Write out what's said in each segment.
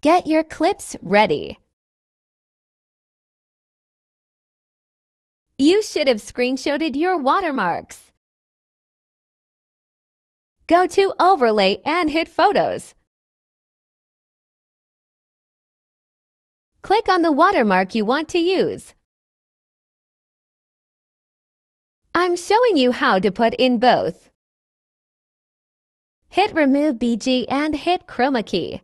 Get your clips ready. You should have screenshotted your watermarks. Go to Overlay and hit Photos. Click on the watermark you want to use. I'm showing you how to put in both. Hit Remove BG and hit Chroma key.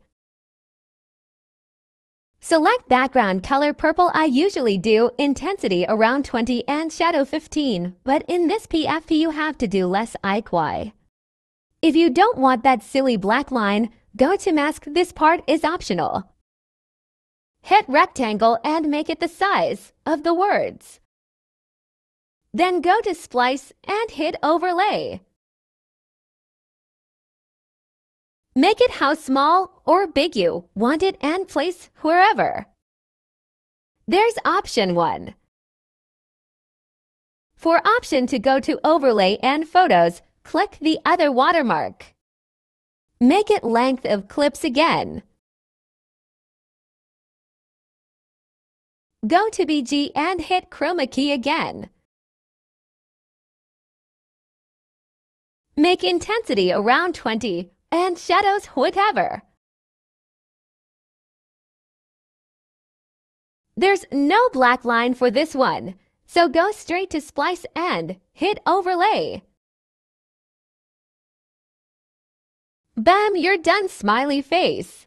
Select background color purple I usually do intensity around 20 and shadow 15, but in this PFP you have to do less IQI. If you don't want that silly black line, go to mask this part is optional. Hit rectangle and make it the size of the words. Then go to splice and hit overlay. Make it how small or big you want it and place wherever. There's option 1. For option to go to overlay and photos, click the other watermark. Make it length of clips again. Go to BG and hit chroma key again. Make intensity around 20 and shadows whatever. There's no black line for this one, so go straight to Splice and hit Overlay. Bam, you're done smiley face.